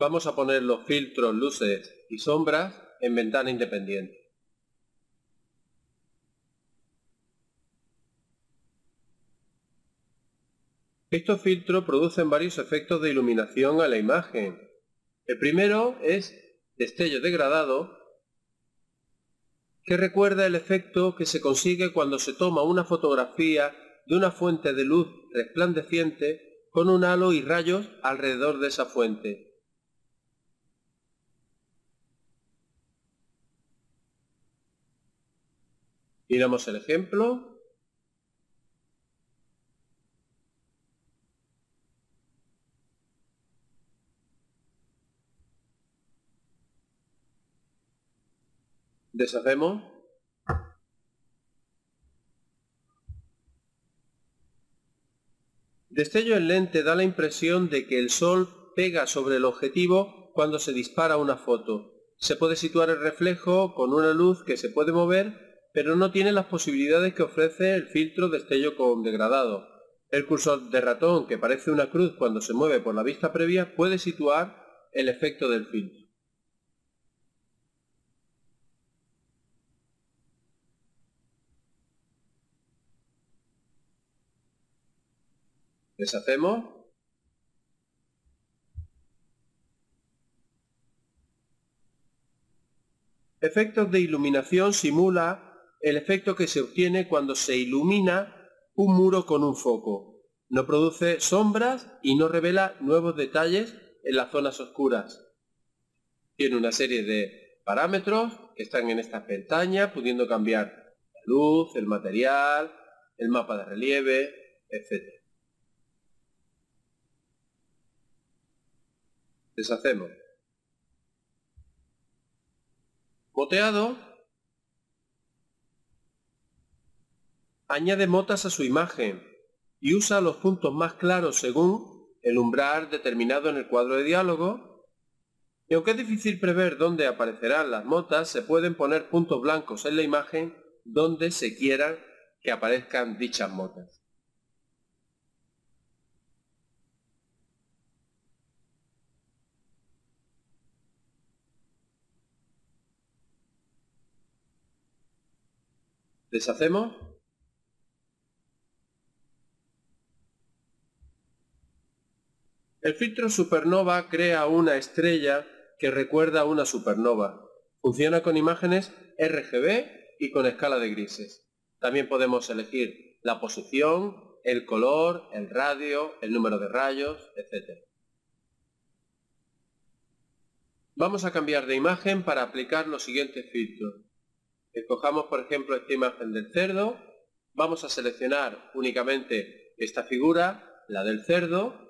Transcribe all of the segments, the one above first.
Vamos a poner los filtros, luces y sombras en ventana independiente. Estos filtros producen varios efectos de iluminación a la imagen. El primero es destello degradado, que recuerda el efecto que se consigue cuando se toma una fotografía de una fuente de luz resplandeciente con un halo y rayos alrededor de esa fuente. Miramos el ejemplo. Deshacemos. Destello en lente da la impresión de que el sol pega sobre el objetivo cuando se dispara una foto. Se puede situar el reflejo con una luz que se puede mover, pero no tiene las posibilidades que ofrece el filtro destello con degradado. El cursor de ratón, que parece una cruz cuando se mueve por la vista previa, puede situar el efecto del filtro. Deshacemos. Efectos de iluminación simula el efecto que se obtiene cuando se ilumina un muro con un foco. No produce sombras y no revela nuevos detalles en las zonas oscuras. Tiene una serie de parámetros que están en esta pestaña, pudiendo cambiar la luz, el material, el mapa de relieve, etc. Deshacemos. Moteado añade motas a su imagen y usa los puntos más claros según el umbral determinado en el cuadro de diálogo. Y aunque es difícil prever dónde aparecerán las motas, se pueden poner puntos blancos en la imagen donde se quiera que aparezcan dichas motas. Deshacemos. El filtro supernova crea una estrella que recuerda a una supernova. Funciona con imágenes RGB y con escala de grises. También podemos elegir la posición, el color, el radio, el número de rayos, etc. Vamos a cambiar de imagen para aplicar los siguientes filtros. Escojamos, por ejemplo, esta imagen del cerdo. Vamos a seleccionar únicamente esta figura, la del cerdo.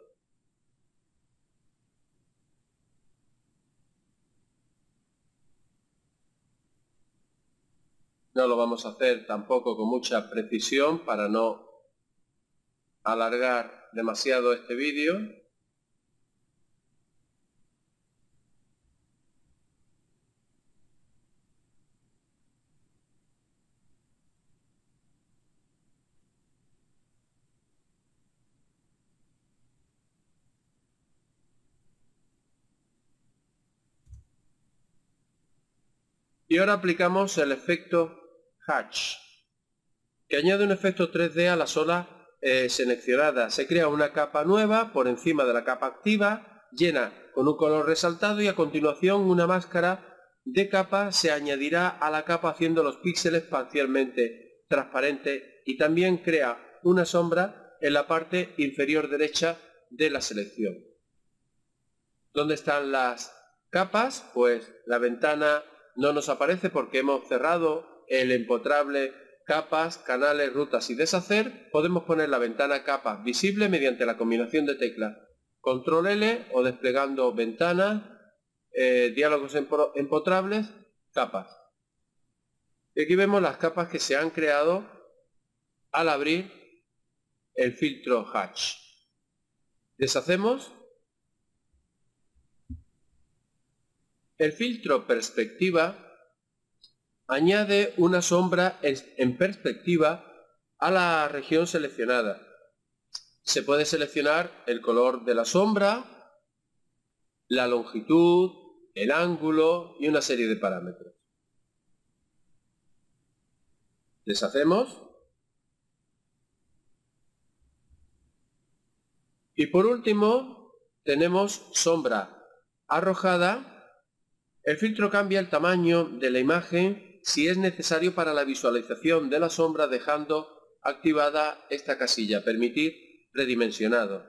No lo vamos a hacer tampoco con mucha precisión para no alargar demasiado este vídeo. Y ahora aplicamos el efecto Que añade un efecto 3D a la sola eh, seleccionada. Se crea una capa nueva por encima de la capa activa, llena con un color resaltado y a continuación una máscara de capa se añadirá a la capa haciendo los píxeles parcialmente transparentes y también crea una sombra en la parte inferior derecha de la selección. ¿Dónde están las capas? Pues la ventana no nos aparece porque hemos cerrado el empotrable capas, canales, rutas y deshacer, podemos poner la ventana capas visible mediante la combinación de teclas control L o desplegando ventanas, eh, diálogos empotrables, capas. Y aquí vemos las capas que se han creado al abrir el filtro Hatch. Deshacemos El filtro perspectiva añade una sombra en perspectiva a la región seleccionada. Se puede seleccionar el color de la sombra la longitud, el ángulo y una serie de parámetros. Deshacemos. Y por último, tenemos sombra arrojada. El filtro cambia el tamaño de la imagen si es necesario para la visualización de la sombra dejando activada esta casilla, permitir redimensionado.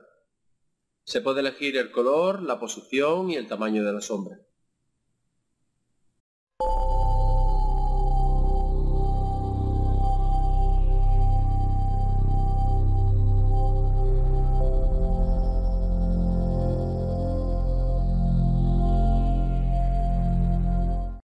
Se puede elegir el color, la posición y el tamaño de la sombra.